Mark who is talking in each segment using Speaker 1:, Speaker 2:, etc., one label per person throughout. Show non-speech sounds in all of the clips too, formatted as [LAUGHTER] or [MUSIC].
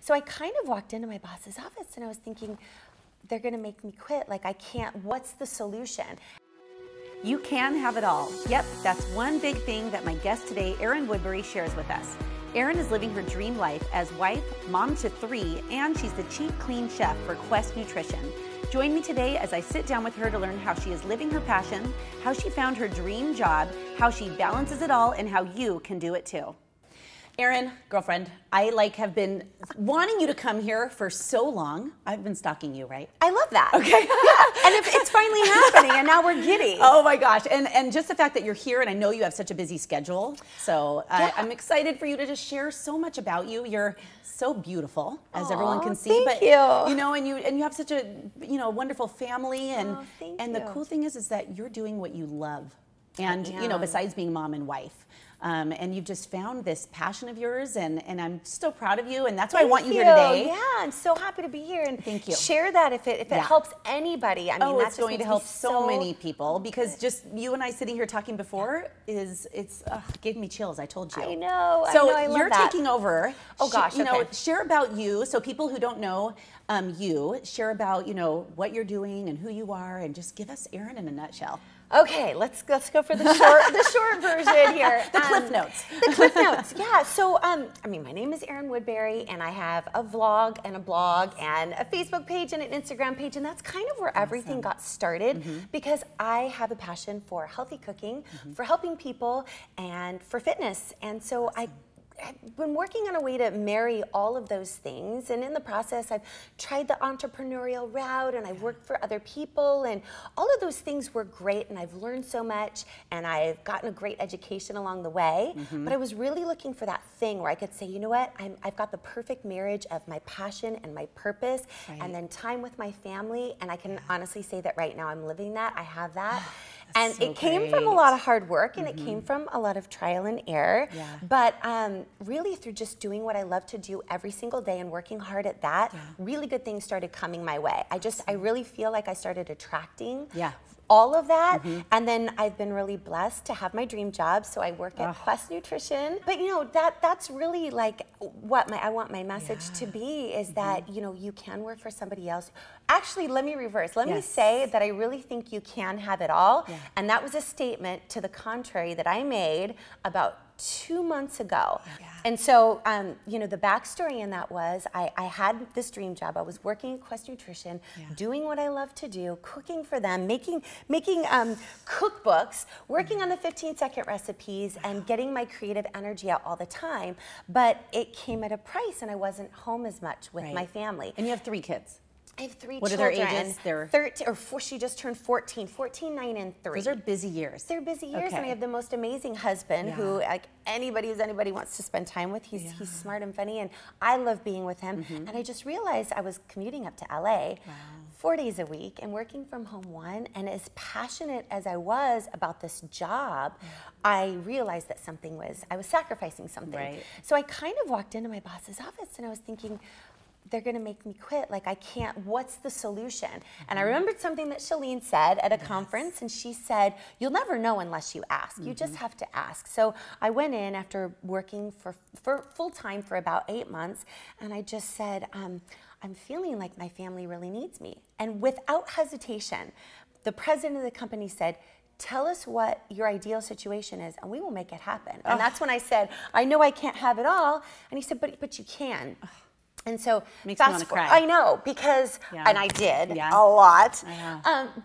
Speaker 1: So I kind of walked into my boss's office and I was thinking, they're going to make me quit. Like, I can't, what's the solution?
Speaker 2: You can have it all. Yep, that's one big thing that my guest today, Erin Woodbury, shares with us. Erin is living her dream life as wife, mom to three, and she's the chief clean chef for Quest Nutrition. Join me today as I sit down with her to learn how she is living her passion, how she found her dream job, how she balances it all, and how you can do it too. Erin, girlfriend, I like have been wanting you to come here for so long. I've been stalking you, right?
Speaker 1: I love that.
Speaker 2: Okay. [LAUGHS]
Speaker 1: yeah. And if it's finally [LAUGHS] happening, and now we're giddy.
Speaker 2: Oh my gosh. And and just the fact that you're here, and I know you have such a busy schedule. So uh,
Speaker 1: Yeah.
Speaker 2: I'm excited for you to just share so much about you. You're so beautiful, as
Speaker 1: Aw,
Speaker 2: everyone can see.
Speaker 1: thank
Speaker 2: but
Speaker 1: you.
Speaker 2: you know, and you and you have such a you know wonderful family, and
Speaker 1: Oh,
Speaker 2: and the cool thing is is that you're doing what you love, and you know besides being mom and wife. Um, and you've just found this passion of yours, and, and I'm so proud of you, and that's why I want you, here today.
Speaker 1: Yeah, I'm so happy to be here and
Speaker 2: Thank you.
Speaker 1: share that if it if it
Speaker 2: Yeah.
Speaker 1: helps anybody. I mean,
Speaker 2: oh,
Speaker 1: that
Speaker 2: it's
Speaker 1: just
Speaker 2: going to help so, many people because just you and I sitting here talking before is it's uh, gave me chills. I told you.
Speaker 1: I know, I
Speaker 2: So
Speaker 1: know, I love
Speaker 2: you're
Speaker 1: that.
Speaker 2: taking over.
Speaker 1: Oh,
Speaker 2: Sh-
Speaker 1: gosh,
Speaker 2: you know,
Speaker 1: okay.
Speaker 2: share about you so people who don't know um, you share about you know what you're doing and who you are and just give us Erin in a nutshell.
Speaker 1: Okay, let's let's go for the short the [LAUGHS] short version here.
Speaker 2: The cliff
Speaker 1: Um,
Speaker 2: notes.
Speaker 1: The cliff notes. Yeah. So um, I mean, my name is Erin Woodbury, and I have a vlog and a blog and a Facebook page and an Instagram page, and that's kind of where everything got started
Speaker 2: Mm-hmm.
Speaker 1: because I have a passion for healthy cooking, for helping people, and for fitness, and so I. I've been working on a way to marry all of those things, and in the process, I've tried the entrepreneurial route, and I've worked for other people, and all of those things were great, and I've learned so much, and I've gotten a great education along the way. Mm-hmm. But I was really looking for that thing where I could say, you know what, I'm, I've got the perfect marriage of my passion and my purpose,
Speaker 2: Right.
Speaker 1: and then time with my family, and I can honestly say that right now I'm living that. I have that. [SIGHS] And
Speaker 2: so
Speaker 1: it came from a lot of hard work and it came from a lot of trial and error.
Speaker 2: Yeah.
Speaker 1: But um, really, through just doing what I love to do every single day and working hard at that, really good things started coming my way. I just, I really feel like I started attracting
Speaker 2: Yeah.
Speaker 1: All of that. Mm-hmm. And then I've been really blessed to have my dream job. So I work at Quest Nutrition. But you know, that that's really like what my I want my message to be is mm-hmm. that, you know, you can work for somebody else. Actually, let me reverse. Let me say that I really think you can have it all.
Speaker 2: Yeah.
Speaker 1: And that was a statement to the contrary that I made about two months ago. And so, um, you know, the backstory in that was I, I had this dream job. I was working at Quest Nutrition, doing what I love to do, cooking for them, making making um, cookbooks, working on the 15 second recipes, and getting my creative energy out all the time. But it came at a price, and I wasn't home as much with
Speaker 2: Right.
Speaker 1: my family.
Speaker 2: And you have three kids.
Speaker 1: I have three
Speaker 2: What are their
Speaker 1: children.
Speaker 2: ages? They're-
Speaker 1: 13, or four, she just turned 14, 14, 9, and 3.
Speaker 2: Those are busy years.
Speaker 1: They're busy years, and I have the most amazing husband who, like anybody who's anybody wants to spend time with. He's he's smart and funny, and I love being with him.
Speaker 2: Mm-hmm.
Speaker 1: And I just realized I was commuting up to LA. Four days a week and working from home one, and as passionate as I was about this job, I realized that something was, I was sacrificing something.
Speaker 2: Right.
Speaker 1: So I kind of walked into my boss's office and I was thinking, they're going to make me quit. Like, I can't, what's the solution? And I remembered something that Chalene said at a conference, and she said, You'll never know unless you ask. You just have to ask. So I went in after working for, for full time for about eight months, and I just said, um, I'm feeling like my family really needs me. And without hesitation, the president of the company said, Tell us what your ideal situation is, and we will make it happen. And that's when I said, I know I can't have it all. And he said, But, but you can. And so
Speaker 2: Makes me wanna cry.
Speaker 1: I know because,
Speaker 2: Yeah.
Speaker 1: and I did
Speaker 2: Yeah.
Speaker 1: a lot. Um,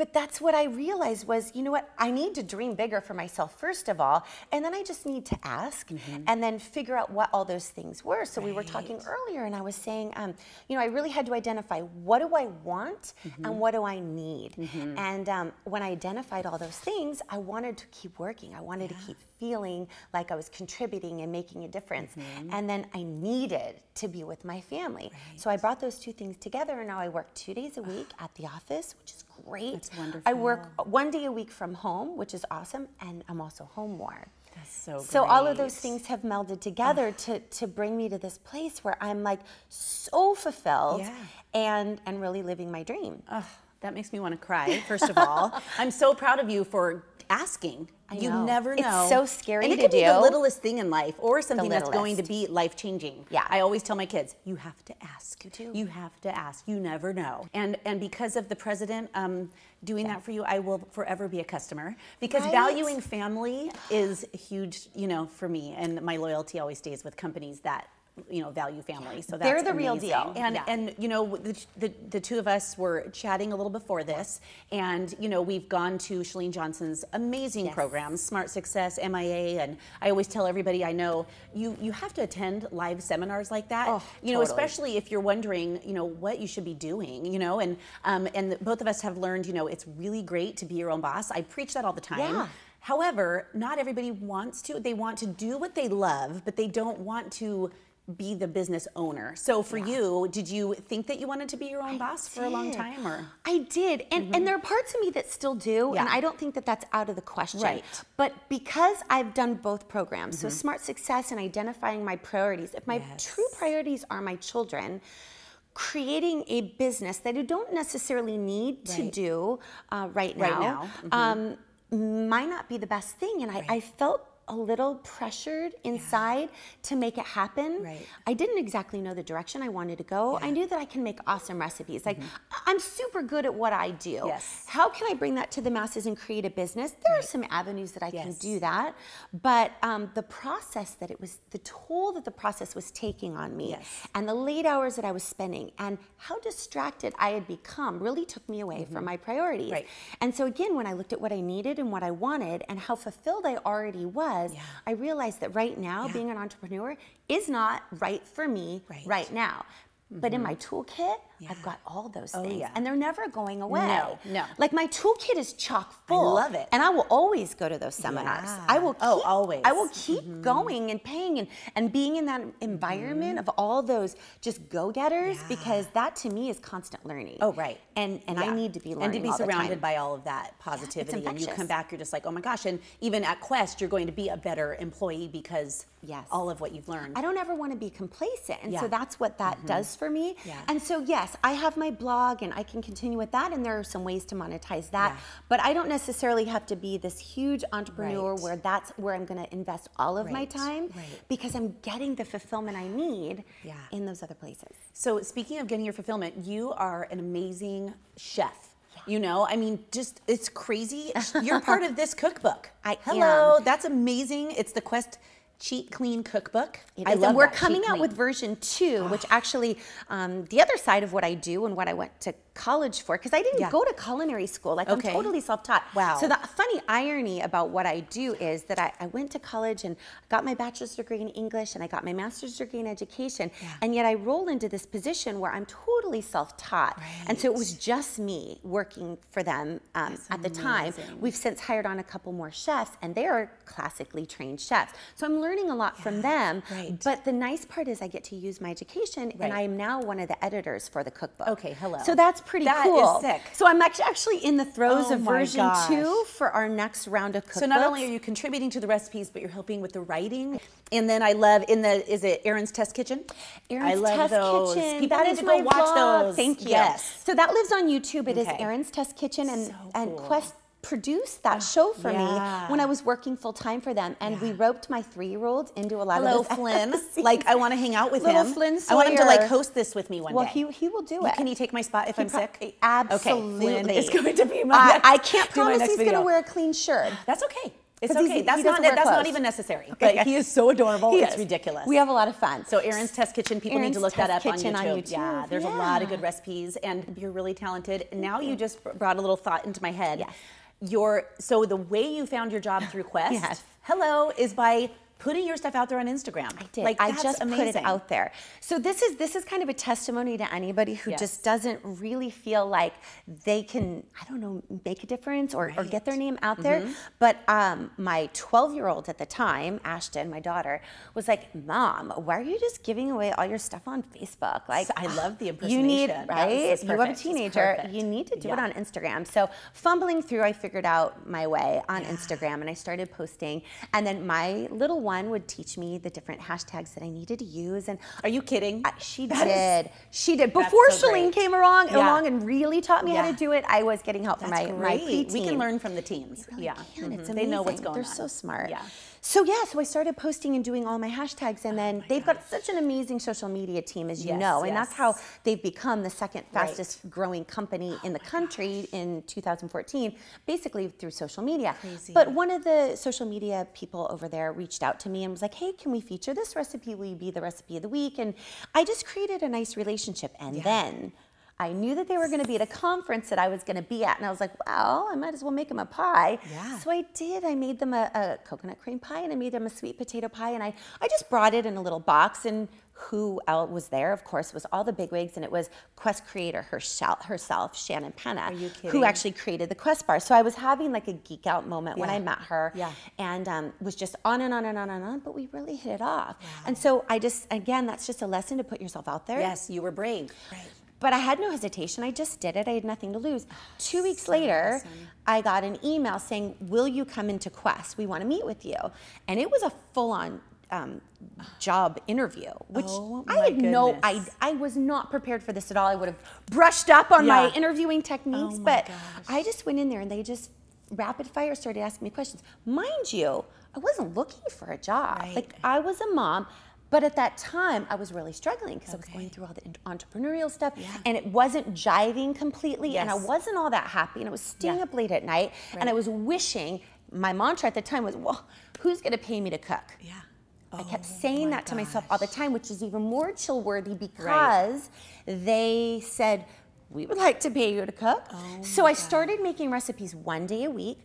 Speaker 1: but that's what I realized was, you know what? I need to dream bigger for myself first of all, and then I just need to ask,
Speaker 2: Mm-hmm.
Speaker 1: and then figure out what all those things were. So we were talking earlier, and I was saying, um, you know, I really had to identify what do I want
Speaker 2: Mm-hmm.
Speaker 1: and what do I need. And um, when I identified all those things, I wanted to keep working. I wanted to keep feeling like I was contributing and making a difference.
Speaker 2: Mm-hmm.
Speaker 1: And then I needed to be with my family. So I brought those two things together, and now I work two days a week at the office, which is great.
Speaker 2: That's
Speaker 1: I work one day a week from home, which is awesome, and I'm also home more.
Speaker 2: That's so great.
Speaker 1: So all of those things have melded together to, to bring me to this place where I'm like so fulfilled
Speaker 2: Yeah.
Speaker 1: and and really living my dream.
Speaker 2: Ugh, that makes me want to cry, first of all. [LAUGHS] I'm so proud of you for asking. You
Speaker 1: know.
Speaker 2: never
Speaker 1: It's so scary
Speaker 2: and it
Speaker 1: to
Speaker 2: could be the littlest thing in life, or something that's going to be life changing.
Speaker 1: Yeah.
Speaker 2: I always tell my kids, you have to ask.
Speaker 1: You do.
Speaker 2: You have to ask. You never know. And and because of the president um, doing that for you, I will forever be a customer because
Speaker 1: Right?
Speaker 2: valuing family is huge. You know, for me, and my loyalty always stays with companies that you know value family. So that's
Speaker 1: They're the real deal.
Speaker 2: And
Speaker 1: Yeah.
Speaker 2: and you know the, the the two of us were chatting a little before this, and you know we've gone to Chalene Johnson's amazing
Speaker 1: Yes.
Speaker 2: programs, Smart Success, MIA, and I always tell everybody I know you you have to attend live seminars like that.
Speaker 1: Oh,
Speaker 2: you know,
Speaker 1: totally.
Speaker 2: especially if you're wondering, you know, what you should be doing. You know, and um, and both of us have learned, you know, it's really great to be your own boss. I preach that all the time.
Speaker 1: Yeah.
Speaker 2: However, not everybody wants to. They want to do what they love, but they don't want to be the business owner. So for you, did you think that you wanted to be your own boss for a long time or
Speaker 1: I did, and and there are parts of me that still do, and I don't think that that's out of the question.
Speaker 2: Right.
Speaker 1: But because I've done both programs, so Smart Success and identifying my priorities. If my
Speaker 2: Yes.
Speaker 1: true priorities are my children. Creating a business that you don't necessarily need to do uh, right now,
Speaker 2: Right now,
Speaker 1: um, might not be the best thing. And I, I felt a little pressured inside to make it happen.
Speaker 2: Right.
Speaker 1: I didn't exactly know the direction I wanted to go. I knew that I can make awesome recipes. Like I'm super good at what I do.
Speaker 2: Mm-hmm. Yes.
Speaker 1: How can I bring that to the masses and create a business? There are some avenues that I can do that, but um, the process that it was, the toll that the process was taking on me,
Speaker 2: Yes.
Speaker 1: and the late hours that I was spending, and how distracted I had become, really took me away from my priorities.
Speaker 2: Mm-hmm. Right.
Speaker 1: And so again, when I looked at what I needed and what I wanted, and how fulfilled I already was,
Speaker 2: Yeah.
Speaker 1: I realized that right now,
Speaker 2: Yeah.
Speaker 1: being an entrepreneur is not right for me
Speaker 2: Right.
Speaker 1: right now. But in my mm-hmm. toolkit, I've got all those
Speaker 2: Oh,
Speaker 1: things,
Speaker 2: yeah.
Speaker 1: and they're never going away.
Speaker 2: No, no.
Speaker 1: Like my toolkit is chock full.
Speaker 2: love it.
Speaker 1: and I will always go to those seminars.
Speaker 2: Yeah.
Speaker 1: I will. Oh, keep,
Speaker 2: Oh, always.
Speaker 1: I will keep mm-hmm. going and paying and and being in that environment mm-hmm. of all those just go getters
Speaker 2: Yeah.
Speaker 1: because that to me is constant learning.
Speaker 2: Oh, right.
Speaker 1: And and I need to be learning
Speaker 2: and to be
Speaker 1: all the time.
Speaker 2: surrounded by all of that positivity and you come back you're just like oh my gosh and even at quest you're going to be a better employee because
Speaker 1: Yes.
Speaker 2: all of what you've learned
Speaker 1: I don't ever want to be complacent. And
Speaker 2: Yeah.
Speaker 1: So that's what that mm-hmm. does for me.
Speaker 2: Yeah.
Speaker 1: And so, yes, I have my blog and I can continue with that. And there are some ways to monetize that.
Speaker 2: Yeah.
Speaker 1: But I don't necessarily have to be this huge entrepreneur
Speaker 2: Right.
Speaker 1: where that's where I'm going to invest all of my time
Speaker 2: Right.
Speaker 1: because I'm getting the fulfillment I need
Speaker 2: Yeah.
Speaker 1: in those other places.
Speaker 2: So speaking of getting your fulfillment, you are an amazing chef. You know, I mean, just it's crazy. [LAUGHS] You're part of this cookbook.
Speaker 1: I
Speaker 2: Hello,
Speaker 1: am.
Speaker 2: that's amazing. It's the Quest Cheat Clean Cookbook.
Speaker 1: It
Speaker 2: I
Speaker 1: is,
Speaker 2: love
Speaker 1: and we're coming out with version two, which actually, um, the other side of what I do and what I went to college for, because I didn't
Speaker 2: Yeah.
Speaker 1: go to culinary school. Like
Speaker 2: Okay.
Speaker 1: I'm totally self-taught.
Speaker 2: Wow.
Speaker 1: So the funny irony about what I do is that I, I went to college and got my bachelor's degree in English and I got my master's degree in education,
Speaker 2: Yeah.
Speaker 1: and yet I roll into this position where I'm totally self-taught, Right. and so it was just me working for them um, at the time. We've since hired on a couple more chefs, and they are classically trained chefs. So I'm learning a lot from them.
Speaker 2: right.
Speaker 1: But the nice part is I get to use my education,
Speaker 2: Right.
Speaker 1: and I am now one of the editors for the cookbook.
Speaker 2: Okay, hello.
Speaker 1: So that's pretty
Speaker 2: That is
Speaker 1: cool.
Speaker 2: sick.
Speaker 1: So I'm actually in the throes
Speaker 2: Oh
Speaker 1: of version
Speaker 2: gosh.
Speaker 1: two for our next round of cookbooks.
Speaker 2: So not only are you contributing to the recipes, but you're helping with the writing. And then I love in the is it Erin's Test Kitchen? I
Speaker 1: Erin's
Speaker 2: love
Speaker 1: Test
Speaker 2: those.
Speaker 1: Kitchen.
Speaker 2: People
Speaker 1: that
Speaker 2: need
Speaker 1: is
Speaker 2: to go watch
Speaker 1: vlog.
Speaker 2: those.
Speaker 1: Thank you.
Speaker 2: Yes.
Speaker 1: So that lives on YouTube. It is
Speaker 2: Okay.
Speaker 1: Erin's Test Kitchen, and
Speaker 2: So
Speaker 1: and. Quest produced that ah, show for
Speaker 2: yeah.
Speaker 1: me when I was working full time for them, and we roped my three year old into a lot
Speaker 2: Hello,
Speaker 1: of those
Speaker 2: Flynn. [LAUGHS] Like I want to hang out with
Speaker 1: Little
Speaker 2: him.
Speaker 1: Flynn
Speaker 2: I want him to like host this with me one
Speaker 1: Well,
Speaker 2: day.
Speaker 1: he he will do it.
Speaker 2: Can he take my spot if I'm
Speaker 1: pro-
Speaker 2: sick?
Speaker 1: Absolutely.
Speaker 2: Okay, Flynn is going to be my.
Speaker 1: I,
Speaker 2: next-
Speaker 1: I can't [LAUGHS] promise he's going to wear a clean shirt.
Speaker 2: That's okay. It's okay.
Speaker 1: he
Speaker 2: That's not that's not even necessary. [LAUGHS] But he is so adorable.
Speaker 1: He
Speaker 2: it's
Speaker 1: is.
Speaker 2: ridiculous.
Speaker 1: We have a lot of fun.
Speaker 2: So Erin's Test Kitchen, people need to look that
Speaker 1: Test
Speaker 2: up on YouTube.
Speaker 1: on
Speaker 2: Yeah,
Speaker 1: YouTube,
Speaker 2: there's a lot of good recipes, and you're really talented. And now you just brought a little thought into my head.
Speaker 1: Yes.
Speaker 2: Your so the way you found your job through [LAUGHS] Quest,
Speaker 1: Yes.
Speaker 2: hello, is by putting your stuff out there on Instagram.
Speaker 1: I did.
Speaker 2: Like
Speaker 1: I just
Speaker 2: amazing.
Speaker 1: put it out there. So this is this is kind of a testimony to anybody who
Speaker 2: Yes.
Speaker 1: just doesn't really feel like they can, I don't know, make a difference or, or get their name out there.
Speaker 2: Mm-hmm.
Speaker 1: But um, my 12 year old at the time, Ashton, my daughter, was like, "Mom, why are you just giving away all your stuff on Facebook? Like,
Speaker 2: I love the impersonation. [GASPS] You need.
Speaker 1: Right. You have a teenager. You need to do it on Instagram. So fumbling through, I figured out my way on Instagram, and I started posting. And then my little one would teach me the different hashtags that I needed to use. And
Speaker 2: Are you kidding?
Speaker 1: I, she did. She did. Before
Speaker 2: so Chalene
Speaker 1: came along,
Speaker 2: Yeah.
Speaker 1: along and really taught me how to do it, I was getting help from my,
Speaker 2: That's
Speaker 1: my preteen.
Speaker 2: We can learn from the teens.
Speaker 1: really
Speaker 2: yeah.
Speaker 1: It's
Speaker 2: Mhm. They know what's going
Speaker 1: They're
Speaker 2: on.
Speaker 1: so smart.
Speaker 2: Yeah.
Speaker 1: So yeah, so I started posting and doing all my hashtags, and then they've got
Speaker 2: Oh
Speaker 1: such an amazing social media team, as you
Speaker 2: Yes,
Speaker 1: know, and that's how they've become the second
Speaker 2: Right. Oh
Speaker 1: fastest growing company in the country in 2014, basically through social media.
Speaker 2: Crazy.
Speaker 1: But one of the social media people over there reached out to me and was like, "Hey, can we feature this recipe? Will you be the recipe of the week?" And I just created a nice relationship, and then. I knew that they were going to be at a conference that I was going to be at, and I was like, well, I might as well make them a pie.
Speaker 2: Yeah.
Speaker 1: So I did. I made them a, a coconut cream pie, and I made them a sweet potato pie, and I, I just brought it in a little box. And who else was there? Of course, was all the bigwigs, and it was Quest creator herself, herself Shannon Penna, who actually created the Quest bar. So I was having like a geek out moment when I met her,
Speaker 2: Yeah.
Speaker 1: and um, was just on and on and on and on. But we really hit it off. And so I just, again, that's just a lesson to put yourself out there.
Speaker 2: Yes, you were brave. Right.
Speaker 1: But I had no hesitation. I just did it. I had nothing to lose. Two weeks
Speaker 2: so
Speaker 1: later,
Speaker 2: awesome.
Speaker 1: I got an email saying, Will you come into Quest? We want to meet with you. And it was a full on um, job interview, which
Speaker 2: Oh,
Speaker 1: I had no, I. I was not prepared for this at all. I would have brushed up on my interviewing techniques,
Speaker 2: Oh my
Speaker 1: but
Speaker 2: gosh.
Speaker 1: I just went in there and they just rapid fire started asking me questions. Mind you, I wasn't looking for a job.
Speaker 2: Right.
Speaker 1: Like I was a mom, but at that time I was really struggling because I was going through all the entrepreneurial stuff and it wasn't jiving completely and I wasn't all that happy and I was staying
Speaker 2: Yeah.
Speaker 1: up late at night and I was wishing my mantra at the time was, well, who's gonna pay me to cook?
Speaker 2: Yeah.
Speaker 1: I kept
Speaker 2: Oh
Speaker 1: saying that to myself all the time, which is even more chill worthy because they said, We would like to pay you to cook.
Speaker 2: Oh
Speaker 1: so I started making recipes one day a week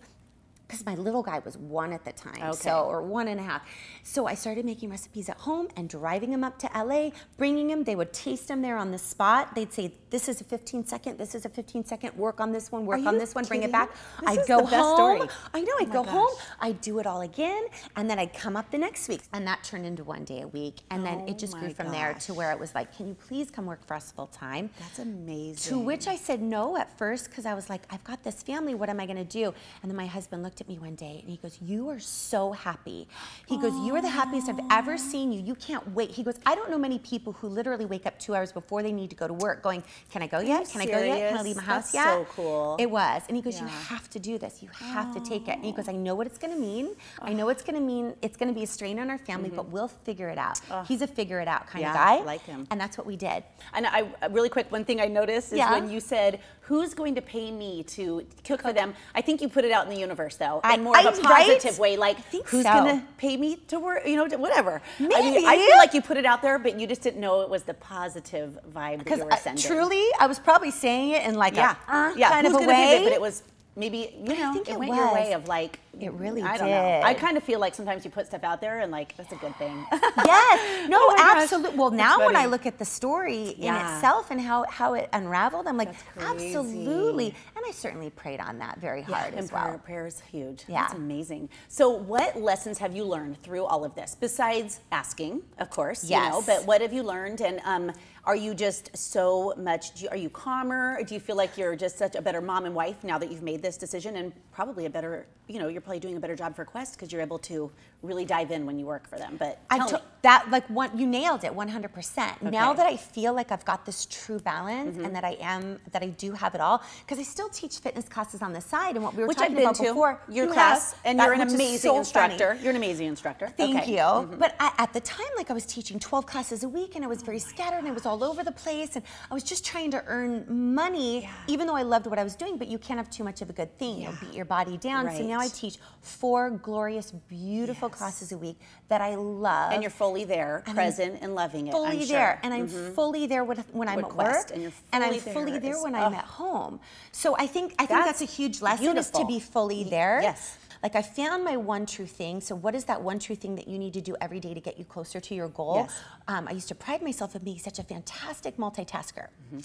Speaker 1: because my little guy was one at the time,
Speaker 2: Okay.
Speaker 1: so or one and a half. So I started making recipes at home and driving them up to LA, bringing them. They would taste them there on the spot. They'd say, "This is a 15 second. This is a 15 second. Work on this one. Work on this one. Bring it back."
Speaker 2: This
Speaker 1: I'd go home.
Speaker 2: story.
Speaker 1: I know.
Speaker 2: Oh
Speaker 1: I'd
Speaker 2: my
Speaker 1: go home. I'd do it all again, and then I'd come up the next week, and that turned into one day a week, and then
Speaker 2: Oh
Speaker 1: it just grew oh
Speaker 2: my
Speaker 1: from there to where it was like, "Can you please come work for us full time?"
Speaker 2: That's amazing.
Speaker 1: To which I said no at first because I was like, I've got this family. What am I going to do? And then my husband looked at me one day and he goes, You are so happy. He goes, You are the happiest I've ever seen you. You can't wait. He goes, I don't know many people who literally wake up two hours before they need to go to work going, Can I go yet? Can I go yet? Can I leave my house
Speaker 2: That's
Speaker 1: yet?
Speaker 2: so cool.
Speaker 1: It was. And he goes, You have to do this. You have to take it. And he goes, I know what it's going to mean. I know it's going to mean it's going to be a strain on our family, but we'll figure it out. He's a figure it out kind
Speaker 2: Mm-hmm. Yeah,
Speaker 1: of guy.
Speaker 2: like him.
Speaker 1: And that's what we did.
Speaker 2: And I really quick, one thing I noticed is
Speaker 1: Yeah.
Speaker 2: when you said, "Who's going to pay me to cook for them?" I think you put it out in the universe though,
Speaker 1: I-
Speaker 2: in more of a
Speaker 1: I- right?
Speaker 2: positive way. Like,
Speaker 1: think
Speaker 2: who's
Speaker 1: so.
Speaker 2: going to pay me to work? You know, whatever. I mean, I feel like you put it out there, but you just didn't know it was the positive vibe that
Speaker 1: Because
Speaker 2: you were sending.
Speaker 1: truly, I was probably saying it in like
Speaker 2: yeah,
Speaker 1: a uh,
Speaker 2: yeah.
Speaker 1: kind
Speaker 2: who's
Speaker 1: of a way.
Speaker 2: It? But it was maybe you know
Speaker 1: think
Speaker 2: it,
Speaker 1: it
Speaker 2: went your way of like.
Speaker 1: It really
Speaker 2: I don't know. I kind of feel like sometimes you put stuff out there and like that's a good thing. [LAUGHS]
Speaker 1: yes, [LAUGHS] no,
Speaker 2: Oh
Speaker 1: absolutely. Well, now when I look at the story
Speaker 2: Yeah.
Speaker 1: in itself and how how it unraveled, I'm like, absolutely. And I certainly prayed on that very hard as well.
Speaker 2: prayer, prayer is huge.
Speaker 1: Yeah.
Speaker 2: That's amazing. So what lessons have you learned through all of this? Besides asking, of course, you know,
Speaker 1: Yes.
Speaker 2: but what have you learned? And um, are you just so much, you- are you calmer? Do you feel like you're just such a better mom and wife now that you've made this decision and probably a better, you know, you're probably doing a better job for Quest because you're able to really dive in when you work for them. But
Speaker 1: I
Speaker 2: me.
Speaker 1: that like one you nailed it 100%. Now that I feel like I've got this true balance
Speaker 2: Mm-hmm.
Speaker 1: and that I am that I do have it all because I still teach fitness classes on the side and what we were
Speaker 2: Which I've
Speaker 1: talking
Speaker 2: been
Speaker 1: about
Speaker 2: to,
Speaker 1: before
Speaker 2: your
Speaker 1: you
Speaker 2: class,
Speaker 1: have,
Speaker 2: and
Speaker 1: that-
Speaker 2: you're an amazing
Speaker 1: so funny.
Speaker 2: instructor. You're an amazing instructor.
Speaker 1: Thank
Speaker 2: Okay.
Speaker 1: you.
Speaker 2: Mm-hmm.
Speaker 1: But I, at the time, like I was teaching 12 classes a week and I was very scattered and I was all over the place and I was just trying to earn money, even though I loved what I was doing, but you can't have too much of a good thing. You'll beat your body down. So now I teach four glorious, beautiful
Speaker 2: Yes.
Speaker 1: Classes a week that I love.
Speaker 2: And you're fully there,
Speaker 1: I'm
Speaker 2: present, and loving it.
Speaker 1: fully
Speaker 2: I'm
Speaker 1: there,
Speaker 2: sure.
Speaker 1: And I'm fully there with, when I'm at work,
Speaker 2: and you're
Speaker 1: I'm
Speaker 2: fully there is-
Speaker 1: when I'm
Speaker 2: oh.
Speaker 1: at home. So I think I think that's,
Speaker 2: That's
Speaker 1: a huge lesson is to be fully there.
Speaker 2: yes.
Speaker 1: Like I found my one true thing. So what is that one true thing that you need to do every day to get you closer to your goal?
Speaker 2: Yes.
Speaker 1: Um, I used to pride myself in being such a fantastic multitasker.
Speaker 2: Mm-hmm.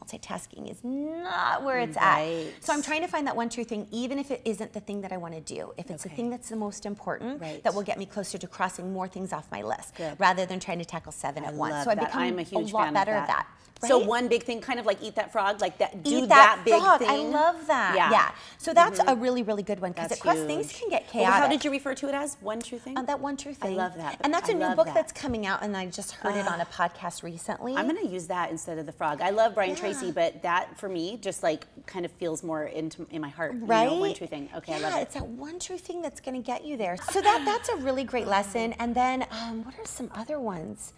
Speaker 1: Multitasking is not where it's
Speaker 2: Right.
Speaker 1: at. So I'm trying to find that one true thing, even if it isn't the thing that I want to do. If it's the thing that's the most important,
Speaker 2: Right.
Speaker 1: that will get me closer to crossing more things off my list,
Speaker 2: Good.
Speaker 1: rather than trying to tackle seven
Speaker 2: I
Speaker 1: at once. so I become
Speaker 2: I'm a huge
Speaker 1: lot
Speaker 2: fan
Speaker 1: better
Speaker 2: of
Speaker 1: at that.
Speaker 2: So one big thing, kind of like eat that frog, like that. Do
Speaker 1: Eat that,
Speaker 2: big
Speaker 1: frog.
Speaker 2: thing.
Speaker 1: I love that.
Speaker 2: Yeah.
Speaker 1: Yeah. So that's a really, really good one because of course things can get
Speaker 2: Well,
Speaker 1: chaotic.
Speaker 2: how did you refer to it as? One true thing.
Speaker 1: Um, that one true thing.
Speaker 2: I love that.
Speaker 1: And that's a new book
Speaker 2: that.
Speaker 1: that's coming out, and I just heard it on a podcast recently.
Speaker 2: I'm gonna use that instead of the frog. I love Brian
Speaker 1: Yeah.
Speaker 2: Tracy, but that for me just like kind of feels more into in my heart. you know,
Speaker 1: right?
Speaker 2: one true thing. Okay,
Speaker 1: yeah,
Speaker 2: I love it.
Speaker 1: it's that one true thing that's going to get you there. So that that's a really great lesson. And then um, what are some other ones?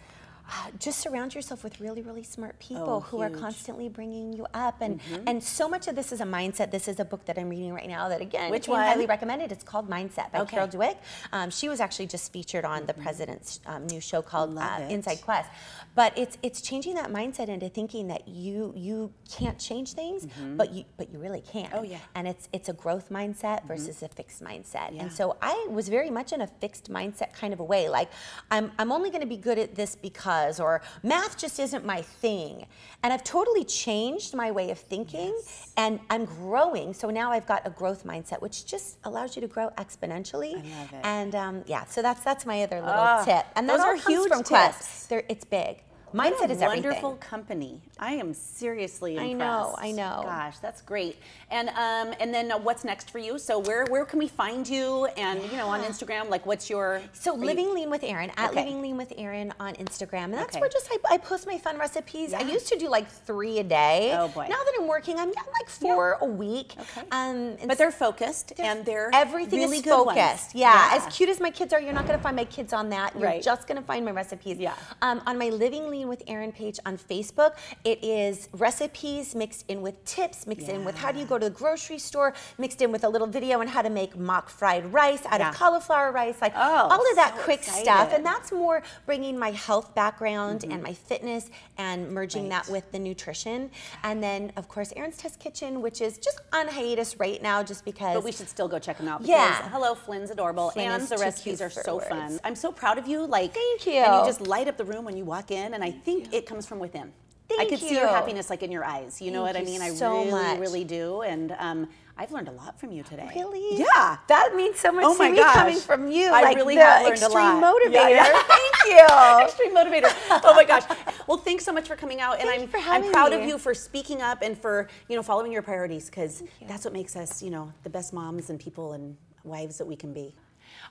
Speaker 1: Uh, just surround yourself with really, really smart people
Speaker 2: Oh,
Speaker 1: who are constantly bringing you up. And
Speaker 2: Mm-hmm.
Speaker 1: and so much of this is a mindset. This is a book that I'm reading right now that again,
Speaker 2: Which one?
Speaker 1: highly recommended. It's called Mindset by
Speaker 2: Okay.
Speaker 1: Carol Dweck. Um, she was actually just featured on the president's um, new show called uh. Inside Quest. But it's it's changing that mindset into thinking that you you can't change things, but you but you really can.
Speaker 2: Mm-hmm. Oh, yeah.
Speaker 1: And it's it's a growth mindset versus a fixed mindset.
Speaker 2: Yeah.
Speaker 1: And so I was very much in a fixed mindset kind of a way. Like I'm I'm only going to be good at this because or math just isn't my thing. And I've totally changed my way of thinking and I'm growing. So now I've got a growth mindset which just allows you to grow exponentially.
Speaker 2: I love it.
Speaker 1: And um, yeah, so that's that's my other little
Speaker 2: Ah,
Speaker 1: tip. And
Speaker 2: those are huge
Speaker 1: from
Speaker 2: tips.
Speaker 1: Quest. They're, it's big. Mindset
Speaker 2: What a
Speaker 1: is
Speaker 2: wonderful
Speaker 1: everything.
Speaker 2: company. I am seriously
Speaker 1: I know, I know.
Speaker 2: Gosh, that's great. And um, and then uh, what's next for you? So where where can we find you? And you know on Instagram, like what's your
Speaker 1: So
Speaker 2: are you-
Speaker 1: Living Lean with Erin at
Speaker 2: Okay.
Speaker 1: Living Lean with Erin on Instagram, and that's
Speaker 2: Okay.
Speaker 1: where just I, I post my fun recipes. I used to do like three a day.
Speaker 2: Oh, boy.
Speaker 1: Now that I'm working, I'm at like four a week.
Speaker 2: Okay.
Speaker 1: Um, and
Speaker 2: But they're focused and they're
Speaker 1: everything
Speaker 2: really
Speaker 1: is focused. Yeah. as cute as my kids are, you're not going to find my kids on that. You're
Speaker 2: Right.
Speaker 1: just going to find my recipes.
Speaker 2: Yeah.
Speaker 1: Um, on my Living Lean with Erin page on Facebook, it is recipes mixed in with tips, mixed in with how do you go to the grocery store, mixed in with a little video on how to make mock fried rice out
Speaker 2: Yeah.
Speaker 1: of cauliflower rice, like
Speaker 2: Oh,
Speaker 1: all of that
Speaker 2: so
Speaker 1: quick stuff. And that's more bringing my health background and my fitness and merging that
Speaker 2: Mm-hmm.
Speaker 1: With the nutrition. And then, of course, Erin's Test Kitchen, which is just on hiatus right now, just because.
Speaker 2: But we should still go check them out. Because,
Speaker 1: Yeah.
Speaker 2: Hello, Flynn's adorable,
Speaker 1: Flynn
Speaker 2: and the recipes are so
Speaker 1: words.
Speaker 2: fun. I'm so proud of you. Like,
Speaker 1: Thank you.
Speaker 2: And
Speaker 1: you
Speaker 2: just light up the room when you walk in, and I think it comes from within. I
Speaker 1: Thank
Speaker 2: could see your happiness like in your eyes. You know
Speaker 1: Thank
Speaker 2: what I mean? I
Speaker 1: so
Speaker 2: really,
Speaker 1: much.
Speaker 2: really do. And um, I've learned a lot from you today.
Speaker 1: Really?
Speaker 2: Yeah.
Speaker 1: That means so much
Speaker 2: Oh
Speaker 1: to
Speaker 2: my
Speaker 1: me
Speaker 2: gosh.
Speaker 1: coming from you.
Speaker 2: I
Speaker 1: like
Speaker 2: really have learned a
Speaker 1: extreme
Speaker 2: lot.
Speaker 1: motivator.
Speaker 2: Yeah, yeah. [LAUGHS]
Speaker 1: Thank you. [LAUGHS]
Speaker 2: Extreme motivator. Oh my gosh. Well, thanks so much for coming out, and
Speaker 1: Thank
Speaker 2: I'm
Speaker 1: you
Speaker 2: I'm proud of you for speaking up and for you know following your priorities because that's what makes us you know the best moms and people and wives that we can be.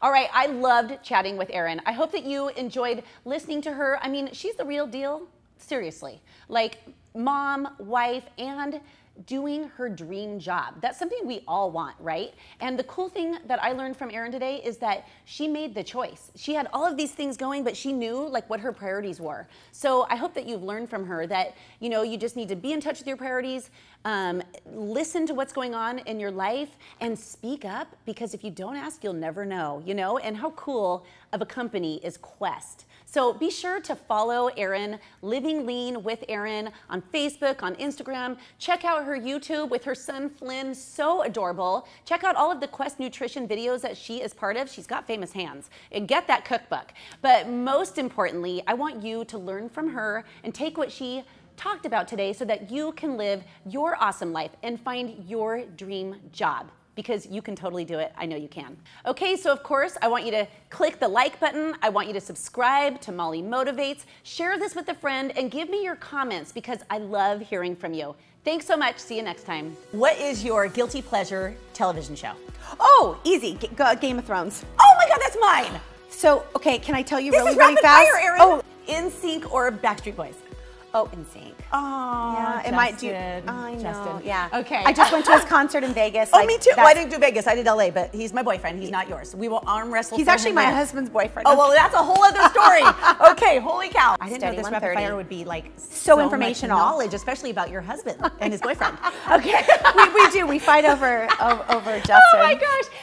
Speaker 2: All right, I loved chatting with Erin. I hope that you enjoyed listening to her. I mean, she's the real deal. Seriously, like mom, wife, and doing her dream job. That's something we all want, right? And the cool thing that I learned from Erin today is that she made the choice. She had all of these things going, but she knew like what her priorities were. So I hope that you've learned from her that, you know, you just need to be in touch with your priorities, um, listen to what's going on in your life, and speak up because if you don't ask, you'll never know, you know? And how cool of a company is Quest. So be sure to follow Erin, Living Lean with Erin on Facebook, on Instagram. Check out her YouTube with her son Flynn, so adorable. Check out all of the Quest Nutrition videos that she is part of. She's got famous hands. And get that cookbook. But most importantly, I want you to learn from her and take what she talked about today so that you can live your awesome life and find your dream job because you can totally do it. I know you can. Okay, so of course, I want you to click the like button. I want you to subscribe to Molly Motivates. Share this with a friend and give me your comments because I love hearing from you. Thanks so much. See you next time. What is your guilty pleasure television show?
Speaker 1: Oh, easy. G- Game of Thrones.
Speaker 2: Oh my God, that's mine.
Speaker 1: So, okay, can I tell you
Speaker 2: This
Speaker 1: really, really fast?
Speaker 2: fire.
Speaker 1: Oh,
Speaker 2: NSYNC or Backstreet Boys?
Speaker 1: Oh, NSYNC.
Speaker 2: Oh,
Speaker 1: Yeah, it might do.
Speaker 2: Justin,
Speaker 1: I know.
Speaker 2: Justin.
Speaker 1: Yeah.
Speaker 2: Okay.
Speaker 1: I just went to his [LAUGHS] concert in Vegas.
Speaker 2: Oh,
Speaker 1: like,
Speaker 2: me too. Well, I didn't do Vegas. I did LA, but he's my boyfriend. He's not yours. We will arm wrestle.
Speaker 1: He's actually my
Speaker 2: later.
Speaker 1: husband's boyfriend.
Speaker 2: Oh well, that's a whole other [LAUGHS] story. okay, holy cow! I didn't know
Speaker 1: Steady
Speaker 2: this rapid fire would be like
Speaker 1: So
Speaker 2: much
Speaker 1: informational.
Speaker 2: knowledge, especially about your husband and his boyfriend. [LAUGHS]
Speaker 1: Okay, we, we do. We fight over over, over Justin.
Speaker 2: Oh my gosh!